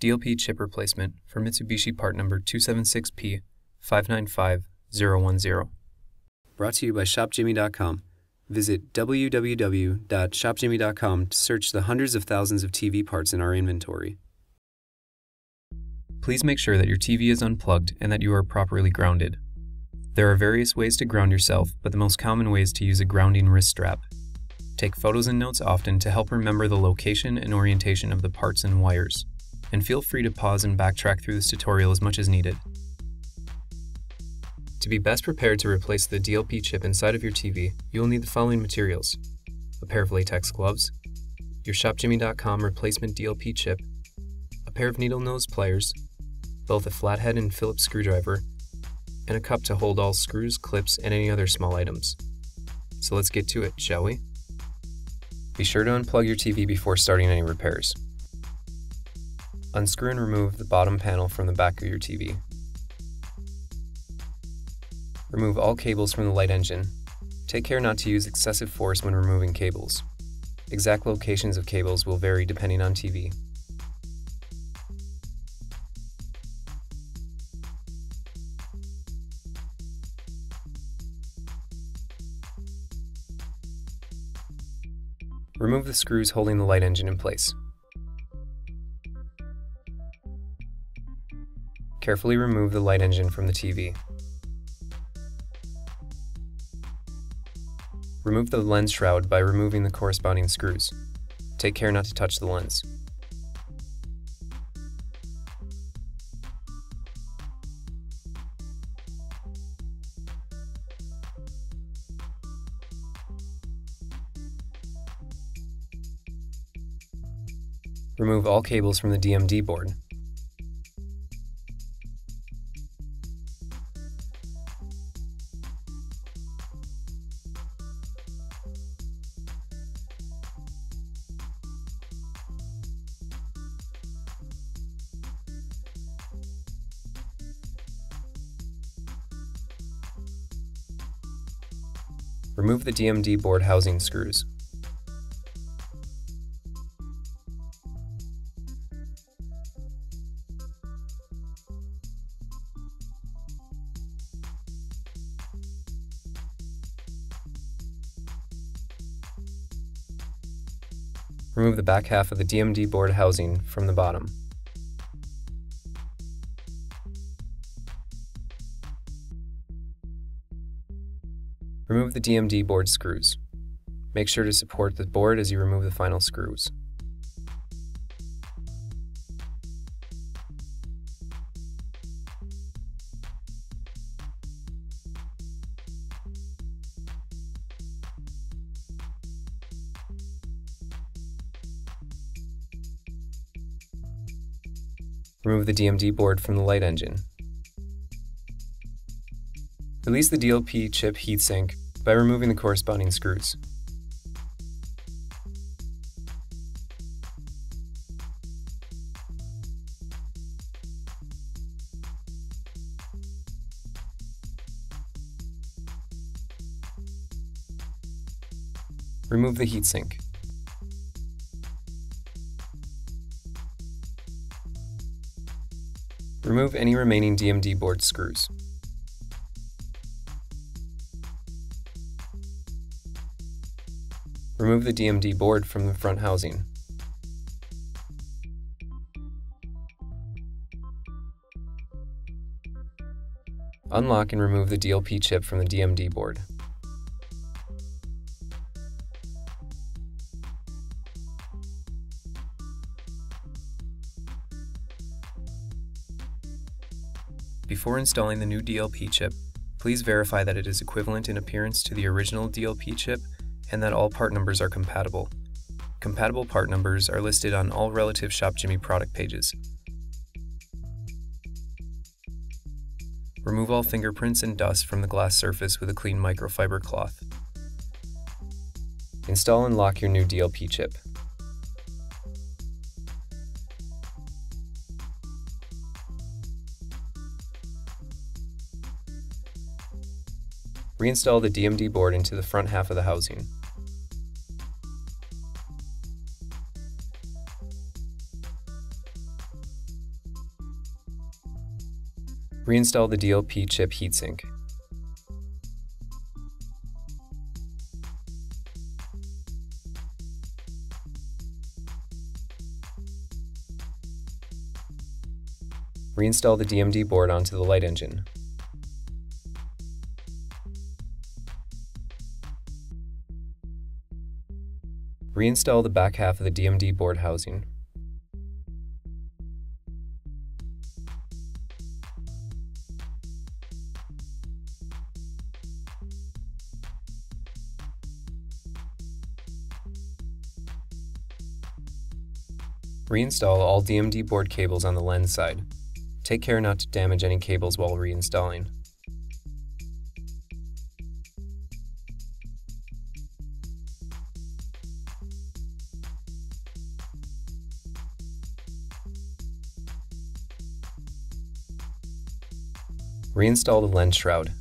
DLP chip replacement for Mitsubishi part number 276P 595010. Brought to you by ShopJimmy.com. Visit www.shopjimmy.com to search the hundreds of thousands of TV parts in our inventory. Please make sure that your TV is unplugged and that you are properly grounded. There are various ways to ground yourself, but the most common way is to use a grounding wrist strap. Take photos and notes often to help remember the location and orientation of the parts and wires. And feel free to pause and backtrack through this tutorial as much as needed. To be best prepared to replace the DLP chip inside of your TV, you will need the following materials. A pair of latex gloves, your ShopJimmy.com replacement DLP chip, a pair of needle nose pliers, both a flathead and Phillips screwdriver, and a cup to hold all screws, clips, and any other small items. So let's get to it, shall we? Be sure to unplug your TV before starting any repairs. Unscrew and remove the bottom panel from the back of your TV. Remove all cables from the light engine. Take care not to use excessive force when removing cables. Exact locations of cables will vary depending on TV. Remove the screws holding the light engine in place. Carefully remove the light engine from the TV. Remove the lens shroud by removing the corresponding screws. Take care not to touch the lens. Remove all cables from the DMD board. Remove the DMD board housing screws. Remove the back half of the DMD board housing from the bottom. Remove the DMD board screws. Make sure to support the board as you remove the final screws. Remove the DMD board from the light engine. Release the DLP chip heatsink by removing the corresponding screws. Remove the heatsink. Remove any remaining DMD board screws. Remove the DMD board from the front housing. Unlock and remove the DLP chip from the DMD board. Before installing the new DLP chip, please verify that it is equivalent in appearance to the original DLP chip and that all part numbers are compatible. Compatible part numbers are listed on all relative Shop Jimmy product pages. Remove all fingerprints and dust from the glass surface with a clean microfiber cloth. Install and lock your new DLP chip. Reinstall the DMD board into the front half of the housing. Reinstall the DLP chip heatsink. Reinstall the DMD board onto the light engine. Reinstall the back half of the DMD board housing. Reinstall all DMD board cables on the lens side. Take care not to damage any cables while reinstalling. Reinstall the lens shroud.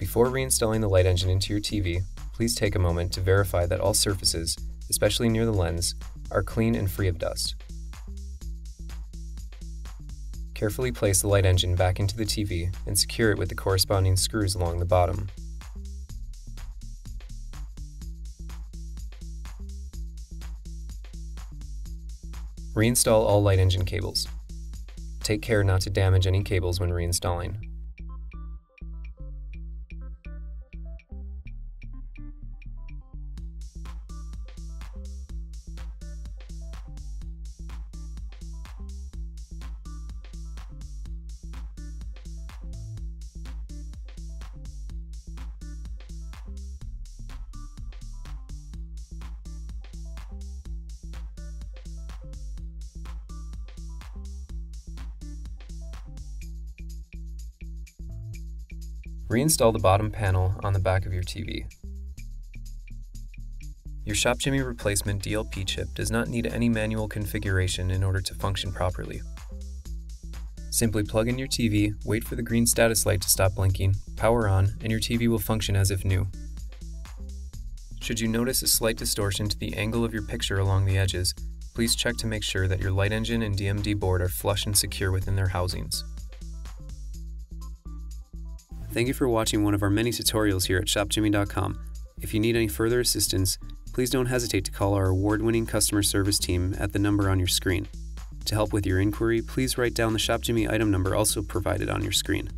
Before reinstalling the light engine into your TV, please take a moment to verify that all surfaces, especially near the lens, are clean and free of dust. Carefully place the light engine back into the TV and secure it with the corresponding screws along the bottom. Reinstall all light engine cables. Take care not to damage any cables when reinstalling. Reinstall the bottom panel on the back of your TV. Your ShopJimmy replacement DLP chip does not need any manual configuration in order to function properly. Simply plug in your TV, wait for the green status light to stop blinking, power on, and your TV will function as if new. Should you notice a slight distortion to the angle of your picture along the edges, please check to make sure that your light engine and DMD board are flush and secure within their housings. Thank you for watching one of our many tutorials here at ShopJimmy.com. If you need any further assistance, please don't hesitate to call our award winning customer service team at the number on your screen. To help with your inquiry, please write down the ShopJimmy item number also provided on your screen.